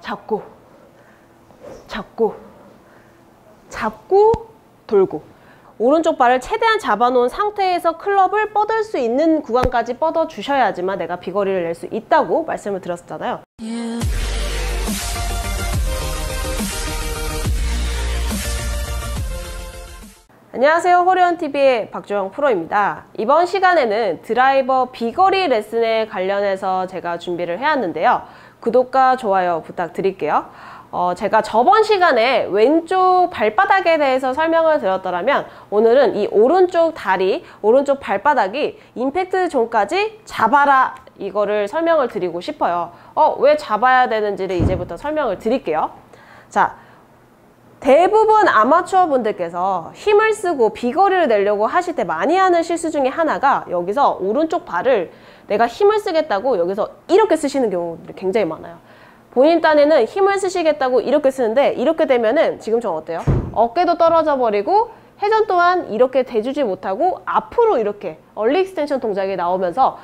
잡고 잡고 잡고 돌고 오른쪽 발을 최대한 잡아놓은 상태에서 클럽을 뻗을 수 있는 구간까지 뻗어 주셔야지만 내가 비거리를 낼 수 있다고 말씀을 드렸잖아요. 안녕하세요. 호리언TV의 박주영 프로입니다. 이번 시간에는 드라이버 비거리 레슨에 관련해서 제가 준비를 해왔는데요. 구독과 좋아요 부탁드릴게요. 어, 제가 저번 시간에 왼쪽 발바닥에 대해서 설명을 드렸더라면 오늘은 이 오른쪽 다리, 오른쪽 발바닥이 임팩트 존까지 잡아라 이거를 설명을 드리고 싶어요. 어, 왜 잡아야 되는지를 이제부터 설명을 드릴게요. 자, 대부분 아마추어 분들께서 힘을 쓰고 비거리를 내려고 하실 때 많이 하는 실수 중에 하나가 여기서 오른쪽 발을 내가 힘을 쓰겠다고 여기서 이렇게 쓰시는 경우들이 굉장히 많아요. 본인 딴에는 힘을 쓰시겠다고 이렇게 쓰는데 이렇게 되면은 지금 좀 어때요? 어깨도 떨어져 버리고 회전 또한 이렇게 대주지 못하고 앞으로 이렇게 early extension 동작이 나오면서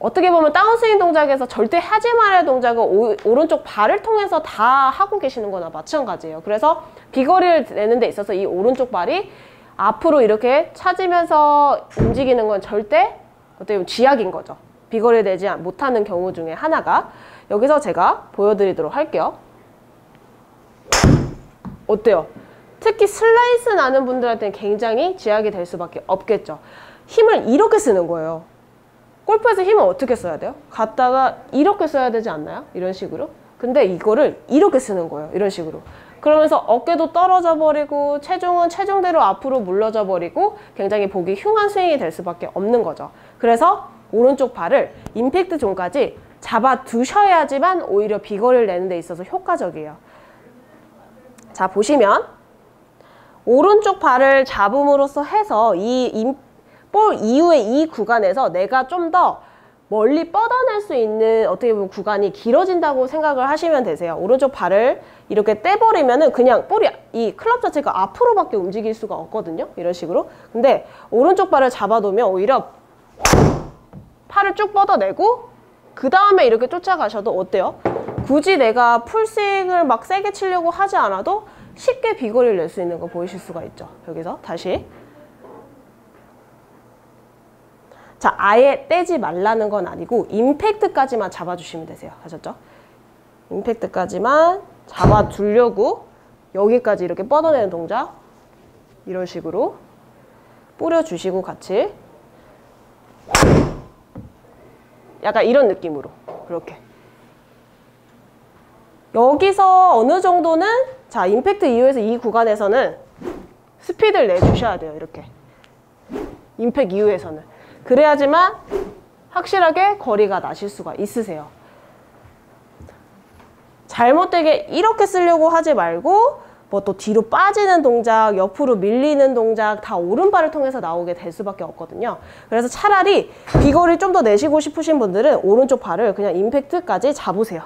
어떻게 보면 다운스윙 동작에서 절대 하지 말아야 동작을 오, 오른쪽 발을 통해서 다 하고 계시는 거나 마찬가지예요. 그래서 비거리를 내는 데 있어서 이 오른쪽 발이 앞으로 이렇게 차지면서 움직이는 건 절대 어떻게 보면 쥐약인 거죠. 비거리 내지 못하는 경우 중에 하나가 여기서 제가 보여드리도록 할게요. 어때요? 특히 슬라이스 나는 분들한테는 굉장히 쥐약이 될 수밖에 없겠죠. 힘을 이렇게 쓰는 거예요. 골프에서 힘을 어떻게 써야 돼요? 갔다가 이렇게 써야 되지 않나요? 이런 식으로. 근데 이거를 이렇게 쓰는 거예요. 이런 식으로. 그러면서 어깨도 떨어져 버리고 체중은 체중대로 앞으로 물러져 버리고 굉장히 보기 흉한 스윙이 될 수밖에 없는 거죠. 그래서 오른쪽 발을 임팩트 존까지 잡아 두셔야지만 오히려 비거리를 내는 데 있어서 효과적이에요. 자, 보시면 오른쪽 발을 잡음으로써 해서 이 임, 볼 이후의 이 구간에서 내가 좀 더 멀리 뻗어낼 수 있는 어떻게 보면 구간이 길어진다고 생각을 하시면 되세요. 오른쪽 발을 이렇게 떼버리면은 그냥 볼이 이 클럽 자체가 앞으로밖에 움직일 수가 없거든요. 이런 식으로. 근데 오른쪽 발을 잡아두면 오히려 팔을 쭉 뻗어내고 그 다음에 이렇게 쫓아가셔도 어때요? 굳이 내가 풀스윙을 막 세게 치려고 하지 않아도 쉽게 비거리를 낼 수 있는 거 보이실 수가 있죠. 여기서 다시 자, 아예 떼지 말라는 건 아니고 임팩트까지만 잡아주시면 되세요. 하셨죠? 임팩트까지만 잡아두려고 여기까지 이렇게 뻗어내는 동작 이런 식으로 뿌려주시고 같이 약간 이런 느낌으로 그렇게 여기서 어느 정도는 자 임팩트 이후에서 이 구간에서는 스피드를 내주셔야 돼요 이렇게 임팩 이후에서는 그래야지만 확실하게 거리가 나실 수가 있으세요. 잘못되게 이렇게 쓰려고 하지 말고 뭐 또 뒤로 빠지는 동작, 옆으로 밀리는 동작 다 오른발을 통해서 나오게 될 수밖에 없거든요. 그래서 차라리 비거리 좀더 내시고 싶으신 분들은 오른쪽 발을 그냥 임팩트까지 잡으세요.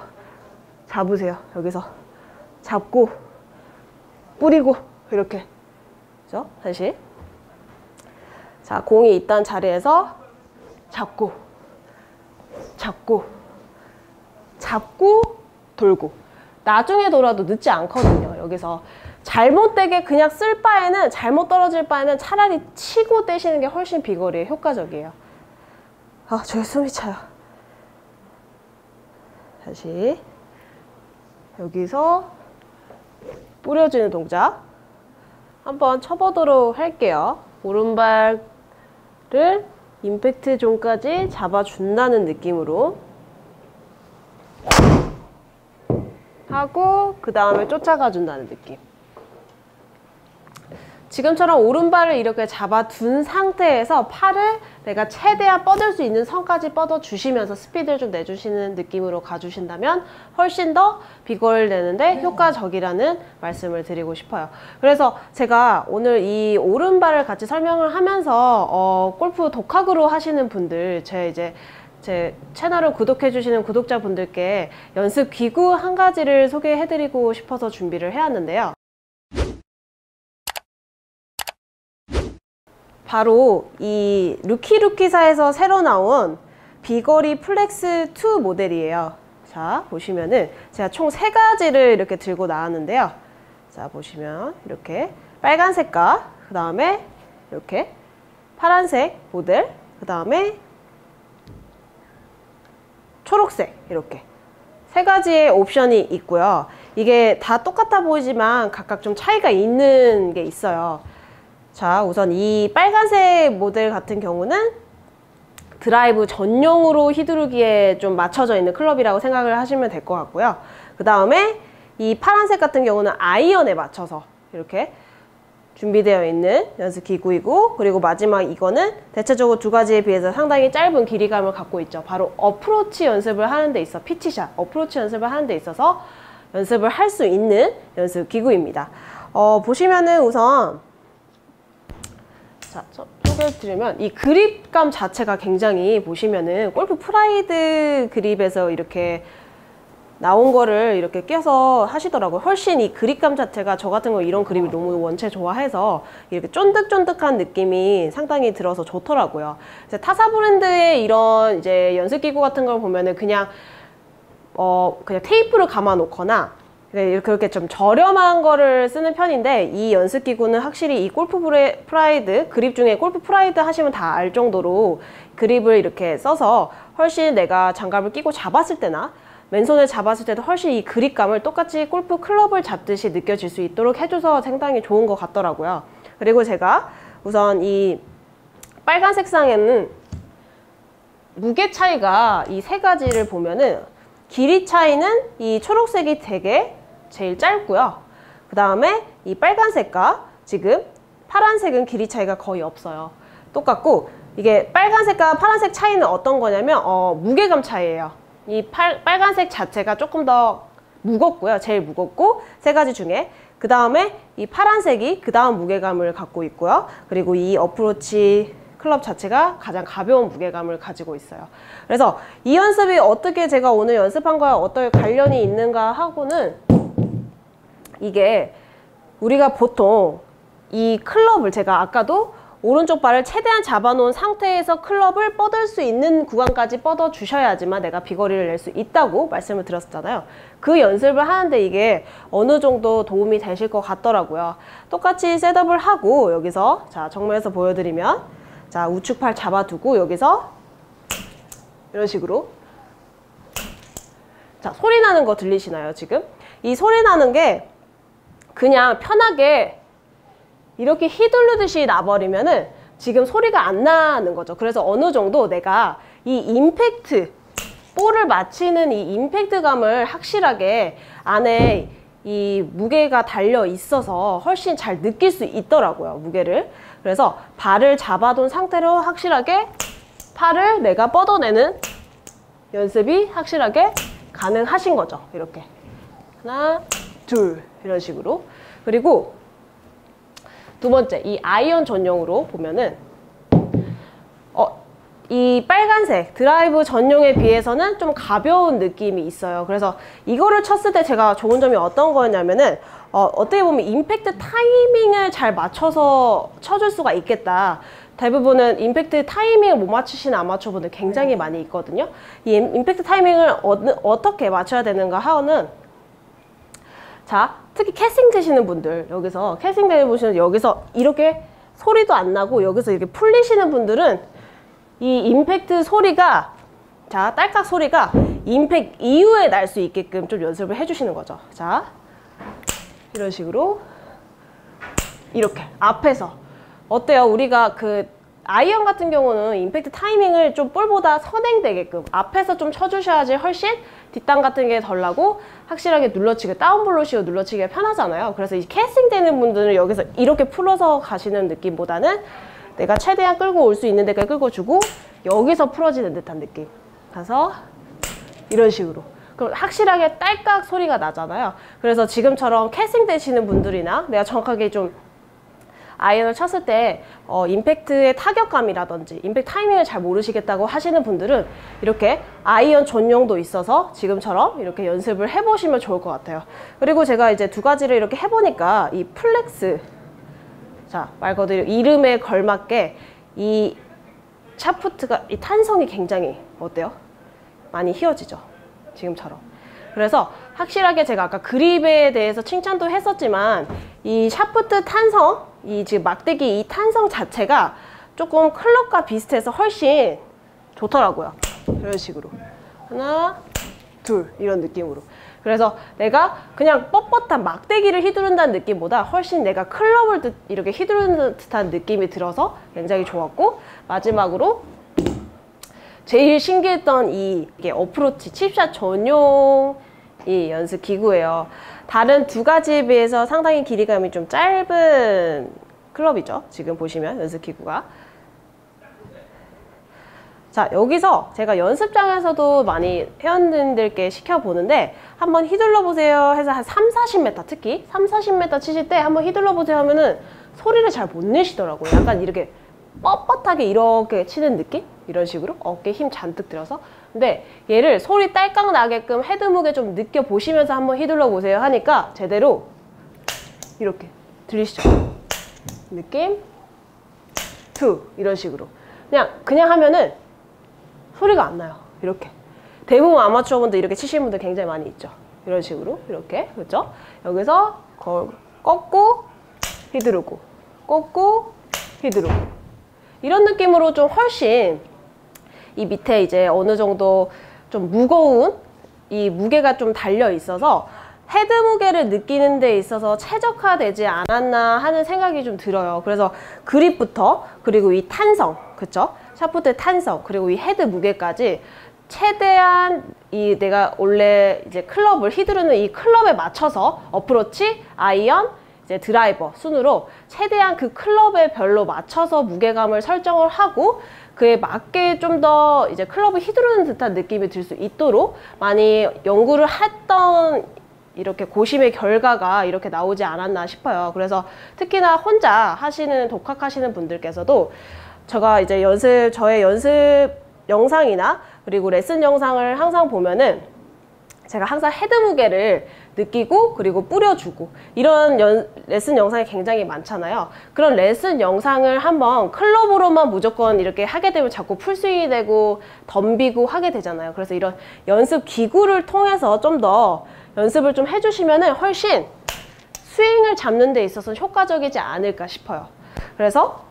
잡으세요. 여기서 잡고 뿌리고 이렇게 그죠? 다시 자, 공이 있던 자리에서 잡고, 잡고, 잡고, 돌고. 나중에 돌아도 늦지 않거든요. 여기서 잘못되게 그냥 쓸 바에는, 잘못 떨어질 바에는 차라리 치고 떼시는 게 훨씬 비거리에 효과적이에요. 아, 저기 숨이 차요. 다시. 여기서 뿌려주는 동작 한번 쳐보도록 할게요. 오른발 를 임팩트 존까지 잡아준다는 느낌으로 하고 그 다음에 쫓아가 준다는 느낌 지금처럼 오른발을 이렇게 잡아둔 상태에서 팔을 내가 최대한 뻗을 수 있는 선까지 뻗어 주시면서 스피드를 좀 내주시는 느낌으로 가주신다면 훨씬 더 비거를 내는데 효과적이라는 말씀을 드리고 싶어요. 그래서 제가 오늘 이 오른발을 같이 설명을 하면서 어, 골프 독학으로 하시는 분들 제 이제 제 채널을 구독해 주시는 구독자분들께 연습 기구 한 가지를 소개해 드리고 싶어서 준비를 해왔는데요. 바로 이 루키루키사에서 새로 나온 비거리 플렉스 2 모델이에요. 자, 보시면은 제가 총 세 가지를 이렇게 들고 나왔는데요. 자, 보시면 이렇게 빨간색과 그 다음에 이렇게 파란색 모델, 그 다음에 초록색 이렇게 세 가지의 옵션이 있고요. 이게 다 똑같아 보이지만 각각 좀 차이가 있는 게 있어요. 자, 우선 이 빨간색 모델 같은 경우는 드라이브 전용으로 휘두르기에 좀 맞춰져 있는 클럽이라고 생각을 하시면 될 것 같고요. 그 다음에 이 파란색 같은 경우는 아이언에 맞춰서 이렇게 준비되어 있는 연습 기구이고 그리고 마지막 이거는 대체적으로 두 가지에 비해서 상당히 짧은 길이감을 갖고 있죠. 바로 어프로치 연습을 하는 데 있어 pitch shot, 어프로치 연습을 하는 데 있어서 연습을 할 수 있는 연습 기구입니다. 어, 보시면은 우선 자, 소개를 드리면 이 그립감 자체가 굉장히 보시면은 골프 프라이드 그립에서 이렇게 나온 거를 이렇게 껴서 하시더라고요. 훨씬 이 그립감 자체가 저 같은 거 이런 그립을 너무 원체 좋아해서 이렇게 쫀득쫀득한 느낌이 상당히 들어서 좋더라고요. 타사 브랜드의 이런 이제 연습기구 같은 걸 보면은 그냥 어 그냥 테이프를 감아 놓거나 네, 그렇게 좀 저렴한 거를 쓰는 편인데 이 연습기구는 확실히 이 골프 프라이드 그립 중에 골프 프라이드 하시면 다 알 정도로 그립을 이렇게 써서 훨씬 내가 장갑을 끼고 잡았을 때나 맨손을 잡았을 때도 훨씬 이 그립감을 똑같이 골프 클럽을 잡듯이 느껴질 수 있도록 해줘서 상당히 좋은 것 같더라고요. 그리고 제가 우선 이 빨간 색상에는 무게 차이가 이 세 가지를 보면은 길이 차이는 이 초록색이 되게 제일 짧고요. 그 다음에 이 빨간색과 지금 파란색은 길이 차이가 거의 없어요. 똑같고 이게 빨간색과 파란색 차이는 어떤 거냐면 어, 무게감 차이예요. 이 팔, 빨간색 자체가 조금 더 무겁고요. 제일 무겁고 세 가지 중에 그 다음에 이 파란색이 그 다음 무게감을 갖고 있고요. 그리고 이 어프로치 클럽 자체가 가장 가벼운 무게감을 가지고 있어요. 그래서 이 연습이 어떻게 제가 오늘 연습한 거와 어떤 관련이 있는가 하고는 이게 우리가 보통 이 클럽을 제가 아까도 오른쪽 발을 최대한 잡아놓은 상태에서 클럽을 뻗을 수 있는 구간까지 뻗어 주셔야지만 내가 비거리를 낼 수 있다고 말씀을 드렸잖아요. 그 연습을 하는데 이게 어느 정도 도움이 되실 것 같더라고요. 똑같이 셋업을 하고 여기서 자 정면에서 보여드리면 자 우측 팔 잡아두고 여기서 이런 식으로 자 소리 나는 거 들리시나요 지금? 이 소리 나는 게 그냥 편하게 이렇게 휘둘르듯이 나버리면은 지금 소리가 안 나는 거죠. 그래서 어느 정도 내가 이 임팩트, 볼을 맞히는 이 임팩트감을 확실하게 안에 이 무게가 달려 있어서 훨씬 잘 느낄 수 있더라고요. 무게를. 그래서 발을 잡아둔 상태로 확실하게 팔을 내가 뻗어내는 연습이 확실하게 가능하신 거죠. 이렇게. 하나, 둘 이런 식으로. 그리고 두 번째, 이 아이언 전용으로 보면은 어, 이 빨간색 드라이브 전용에 비해서는 좀 가벼운 느낌이 있어요. 그래서 이거를 쳤을 때 제가 좋은 점이 어떤 거였냐면은 어, 어떻게 보면 임팩트 타이밍을 잘 맞춰서 쳐줄 수가 있겠다. 대부분은 임팩트 타이밍을 못 맞추시는 아마추어분들 굉장히 많이 있거든요. 이 임팩트 타이밍을 어, 떻게 맞춰야 되는가 하는 자, 특히 캐스팅 되시는 분들 여기서 캐스팅 되는 보시면 여기서 이렇게 소리도 안 나고 여기서 이렇게 풀리시는 분들은 이 임팩트 소리가 자 딸깍 소리가 임팩 이후에 날 수 있게끔 좀 연습을 해주시는 거죠. 자 이런 식으로 이렇게 앞에서 어때요? 우리가 그 아이언 같은 경우는 임팩트 타이밍을 좀 볼보다 선행되게끔 앞에서 좀 쳐주셔야지 훨씬 뒷땅 같은 게 덜 나고 확실하게 눌러치기 down blow식으로 눌러치기가 편하잖아요. 그래서 이 캐스팅 되는 분들은 여기서 이렇게 풀어서 가시는 느낌보다는 내가 최대한 끌고 올 수 있는 데까지 끌고 주고 여기서 풀어지는 듯한 느낌. 가서 이런 식으로. 그럼 확실하게 딸깍 소리가 나잖아요. 그래서 지금처럼 캐스팅 되시는 분들이나 내가 정확하게 좀 아이언을 쳤을 때 어, 임팩트의 타격감이라든지 임팩트 타이밍을 잘 모르시겠다고 하시는 분들은 이렇게 아이언 전용도 있어서 지금처럼 이렇게 연습을 해보시면 좋을 것 같아요. 그리고 제가 이제 두 가지를 이렇게 해보니까 이 플렉스 자 말 그대로 이름에 걸맞게 이 샤프트가 이 탄성이 굉장히 어때요? 많이 휘어지죠. 지금처럼. 그래서 확실하게 제가 아까 그립에 대해서 칭찬도 했었지만 이 샤프트 탄성, 이 지금 막대기 이 탄성 자체가 조금 클럽과 비슷해서 훨씬 좋더라고요. 이런 식으로. 하나, 둘 이런 느낌으로. 그래서 내가 그냥 뻣뻣한 막대기를 휘두른다는 느낌보다 훨씬 내가 클럽을 듯 이렇게 휘두르는 듯한 느낌이 들어서 굉장히 좋았고 마지막으로 제일 신기했던 이 이게 어프로치 칩샷 전용 이 연습 기구예요. 다른 두 가지에 비해서 상당히 길이감이 좀 짧은 클럽이죠. 지금 보시면 연습 기구가. 자 여기서 제가 연습장에서도 많이 회원님들께 시켜보는데 한번 휘둘러 보세요 해서 한 3, 40m 특히 3, 40m 치실 때 한번 휘둘러 보세요 하면은 소리를 잘 못 내시더라고요 약간 이렇게 뻣뻣하게 이렇게 치는 느낌? 이런 식으로 어깨 힘 잔뜩 들어서 근데 얘를 소리 딸깍 나게끔 헤드 무게 좀 느껴보시면서 한번 휘둘러 보세요 하니까 제대로 이렇게 들리시죠? 느낌? 투 이런 식으로 그냥 그냥 하면은 소리가 안 나요. 이렇게. 대부분 아마추어분들 이렇게 치시는 분들 굉장히 많이 있죠. 이런 식으로 이렇게 그렇죠? 여기서 걸, 꺾고 휘두르고 꺾고 휘두르고 이런 느낌으로 좀 훨씬 이 밑에 이제 어느 정도 좀 무거운 이 무게가 좀 달려 있어서 헤드 무게를 느끼는 데 있어서 최적화되지 않았나 하는 생각이 좀 들어요. 그래서 그립부터 그리고 이 탄성, 그쵸? 샤프트의 탄성 그리고 이 헤드 무게까지 최대한 이 내가 원래 이제 클럽을 휘두르는 이 클럽에 맞춰서 어프로치, 아이언, 이제 드라이버 순으로 최대한 그 클럽에 별로 맞춰서 무게감을 설정을 하고 그에 맞게 좀 더 이제 클럽을 휘두르는 듯한 느낌이 들 수 있도록 많이 연구를 했던 이렇게 고심의 결과가 이렇게 나오지 않았나 싶어요. 그래서 특히나 혼자 하시는 독학하시는 분들께서도 제가 이제 연습 저의 연습 영상이나 그리고 레슨 영상을 항상 보면은 제가 항상 헤드 무게를 느끼고 그리고 뿌려주고 이런 연, 레슨 영상이 굉장히 많잖아요. 그런 레슨 영상을 한번 클럽으로만 무조건 이렇게 하게 되면 자꾸 풀스윙이 되고 덤비고 하게 되잖아요. 그래서 이런 연습 기구를 통해서 좀 더 연습을 좀 해주시면 훨씬 스윙을 잡는 데 있어서 효과적이지 않을까 싶어요. 그래서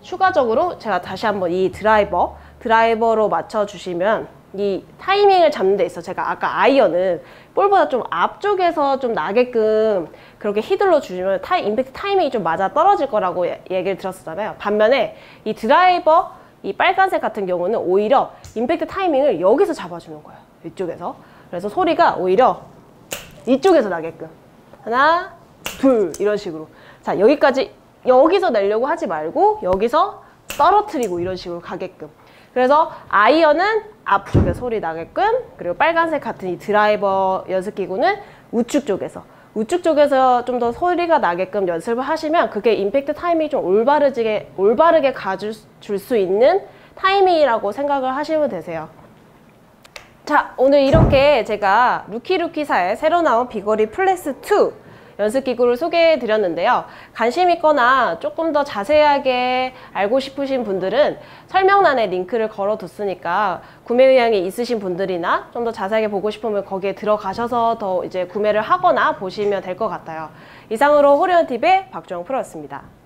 추가적으로 제가 다시 한번 이 드라이버 드라이버로 맞춰 주시면 이 타이밍을 잡는 데 있어 제가 아까 아이언은 볼보다 좀 앞쪽에서 좀 나게끔 그렇게 휘둘러 주시면 타이, 임팩트 타이밍이 좀 맞아 떨어질 거라고 예, 얘기를 들었었잖아요. 반면에 이 드라이버 이 빨간색 같은 경우는 오히려 임팩트 타이밍을 여기서 잡아주는 거예요. 이쪽에서. 그래서 소리가 오히려 이쪽에서 나게끔. 하나 둘 이런 식으로. 자 여기까지 여기서 내려고 하지 말고 여기서 떨어뜨리고 이런 식으로 가게끔 그래서 아이언은 앞쪽에 소리 나게끔 그리고 빨간색 같은 이 드라이버 연습기구는 우측 쪽에서 우측 쪽에서 좀 더 소리가 나게끔 연습을 하시면 그게 임팩트 타이밍이 좀 올바르게 올바르게 가줄 수 있는 타이밍이라고 생각을 하시면 되세요. 자 오늘 이렇게 제가 루키루키사의 새로 나온 비거리 플렉스 2 연습 기구를 소개해 드렸는데요. 관심 있거나 조금 더 자세하게 알고 싶으신 분들은 설명란에 링크를 걸어 뒀으니까 구매 의향이 있으신 분들이나 좀 더 자세하게 보고 싶으면 거기에 들어가셔서 더 이제 구매를 하거나 보시면 될 것 같아요. 이상으로 홀인원TV의 박주영 프로였습니다.